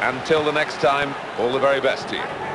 Until the next time, all the very best to you.